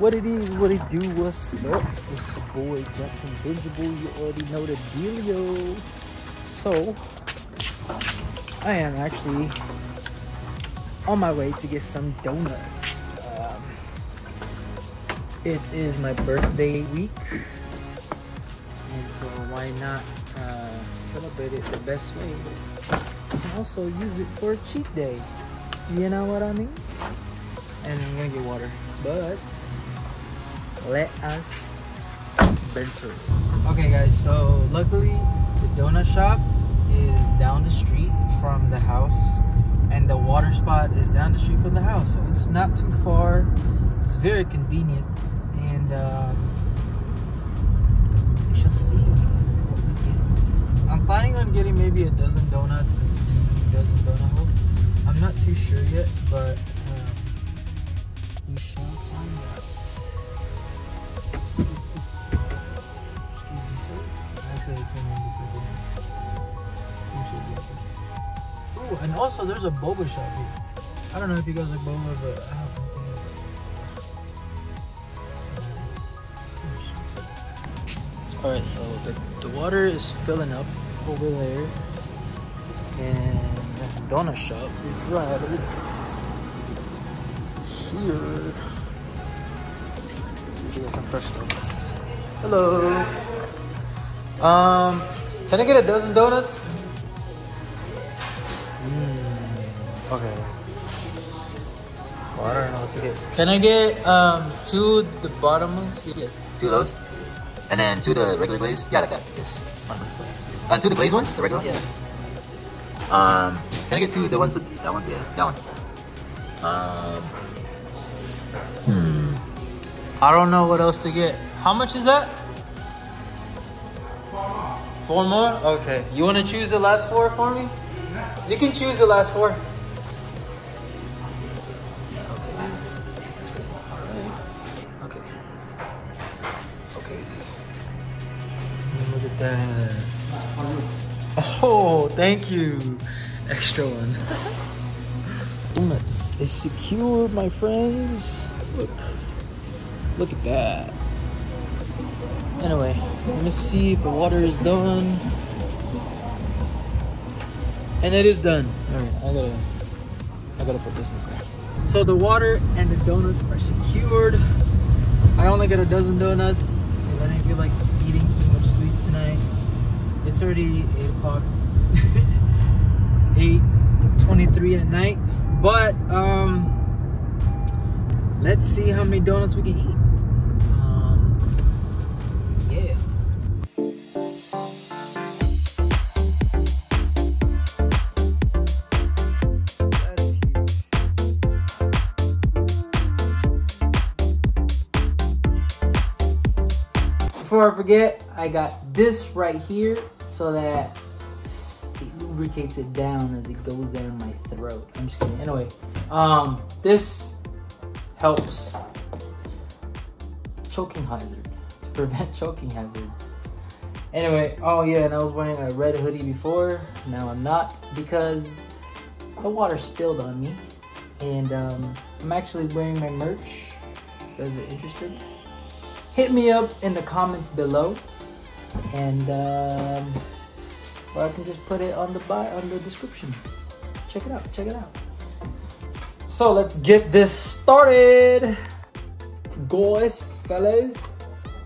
What it is, what it do, what's up? It's boy Justin Invincible. You already know the dealio. So, I am actually on my way to get some donuts. Um, it is my birthday week, and so why not uh, celebrate it the best way? And also use it for a cheat day. You know what I mean? And I'm gonna get water, but let us venture. Okay, guys. So luckily, the donut shop is down the street from the house, and the water spot is down the street from the house. So it's not too far. It's very convenient, and um, we shall see what we get. I'm planning on getting maybe a dozen donuts and two dozen donut holes. I'm not too sure yet, but um, we shall find out. Ooh, and also there's a boba shop here. I don't know if you guys like boba, but I. Alright, so the, the water is filling up over there. Donut shop is right here. Get some fresh donuts. Hello. Um, can I get a dozen donuts? Mm, okay. Well, I don't know what to get. Can I get um two the bottom ones? Yeah, two of those. And then two the regular glaze. Yeah, like that. Yes. And two the glazed ones, the regular? Yeah. Um, can I get two the ones with that one? Yeah, that one. Um, Hmm. I don't know what else to get. How much is that? Four more? Okay. You want to choose the last four for me? You can choose the last four. okay. Okay. Look at that. Oh, thank you. Extra one. Donuts is secure, my friends. Look. Look at that. Anyway, let me see if the water is done. And it is done. Alright, I gotta I gotta put this in there. So the water and the donuts are secured. I only got a dozen donuts I didn't feel like It's already 8 o'clock. 8.23 at night. But, um, let's see how many donuts we can eat. Um. Before I forget, I got this right here so that it lubricates it down as it goes down my throat. I'm just kidding. Anyway, um, this helps choking hazard to prevent choking hazards. Anyway, oh yeah, and I was wearing a red hoodie before. Now I'm not because the water spilled on me, and um, I'm actually wearing my merch. If you guys are interested, hit me up in the comments below, and um, or I can just put it on the bio, on the description. Check it out. Check it out. So let's get this started, guys, fellas.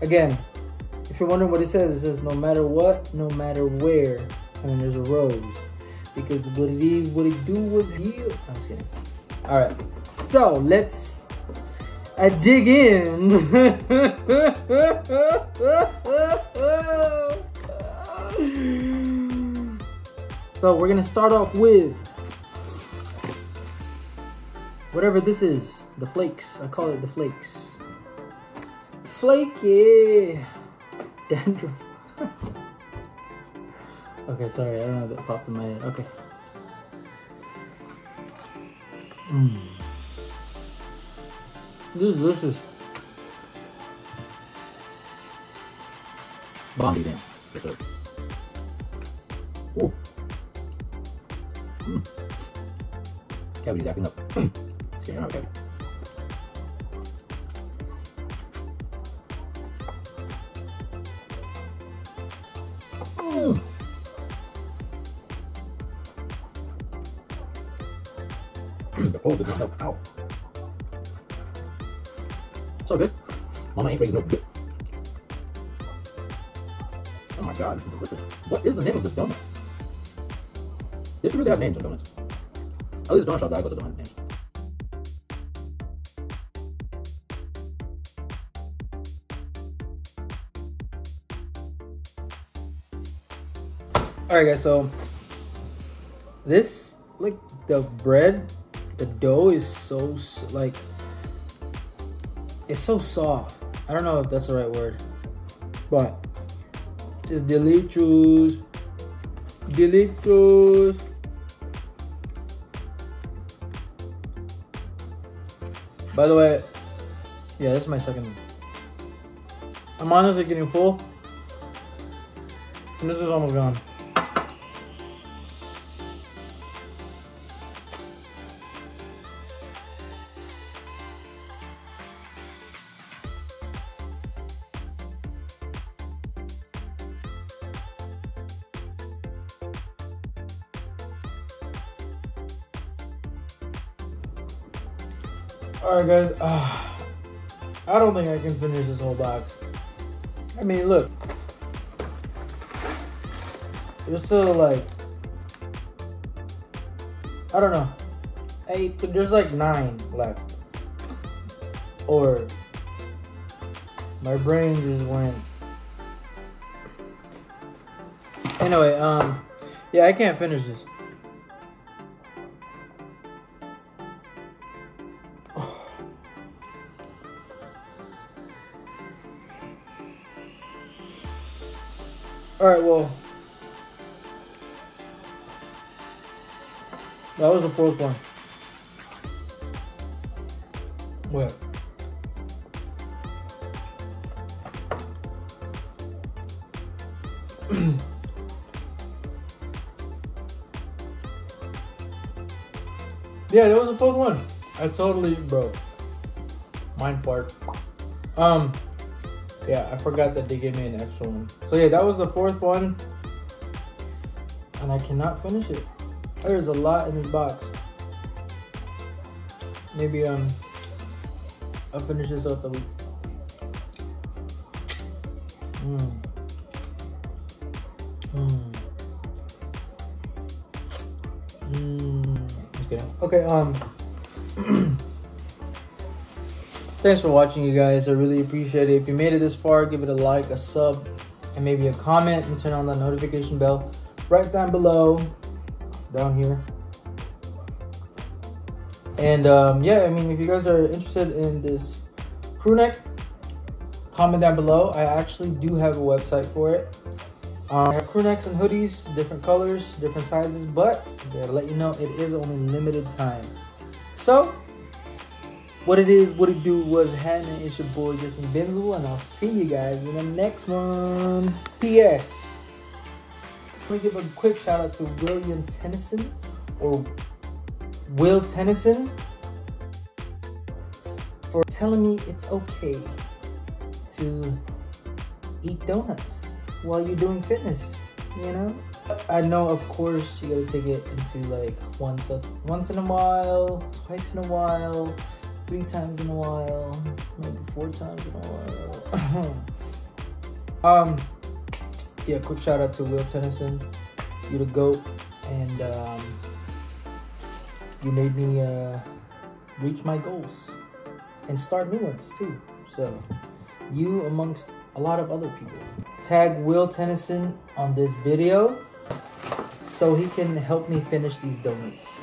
Again, if you're wondering what it says, it says no matter what, no matter where, and then there's a rose because what it is, what it do was heal. I'm just kidding. All right, so let's I dig in. so we're gonna start off with whatever this is, the flakes. I call it the flakes. Flaky dandruff. okay, sorry, I don't know that popped in my head. Okay. Mm. This is delicious. Bombay then. Yes, sir. Oh. Cavity's acting up. Scaring out cavity. Mm. the cold did not help. Ow. So good. Mama ain't raising no good. Oh my god, this is. What is the name of this donut? Did you really have names on donuts? At least donut shop that I go to don't have names. All right, guys. So this, like the bread, the dough is so like it's so soft. I don't know if that's the right word, but it's delicious, delicious. By the way, yeah, this is my second. I'm honestly getting full, and this is almost gone. Alright, guys. Uh, I don't think I can finish this whole box. I mean, look. There's still like. I don't know. Eight, there's like nine left. Or. My brain just went. Anyway, um. Yeah, I can't finish this. All right, well, that was the fourth one. What? yeah, that was the fourth one. I totally, bro, mind fart. Um. Yeah, I forgot that they gave me an extra one. So yeah, that was the fourth one. And I cannot finish it. There's a lot in this box. Maybe um I'll finish this out the week. Mmm. Just kidding. Okay, um Thanks for watching, you guys. I really appreciate it. If you made it this far, give it a like, a sub, and maybe a comment, and turn on the notification bell right down below, down here. And um, yeah, I mean, if you guys are interested in this crew neck, comment down below. I actually do have a website for it. Um, I have crew necks and hoodies, different colors, different sizes, but gotta let you know it is only limited time. So, what it is, what it do was happening. It's your boy Justin Invincible, and I'll see you guys in the next one. P.S. Can we give a quick shout out to William Tennyson or Will Tennyson for telling me it's okay to eat donuts while you're doing fitness. You know, I know, of course, you gotta take it into like once a, once in a while, twice in a while three times in a while, maybe four times in a while. um, yeah, quick shout out to Will Tennyson. You the goat, and um, you made me uh, reach my goals and start new ones too. So, you amongst a lot of other people. Tag Will Tennyson on this video so he can help me finish these donuts.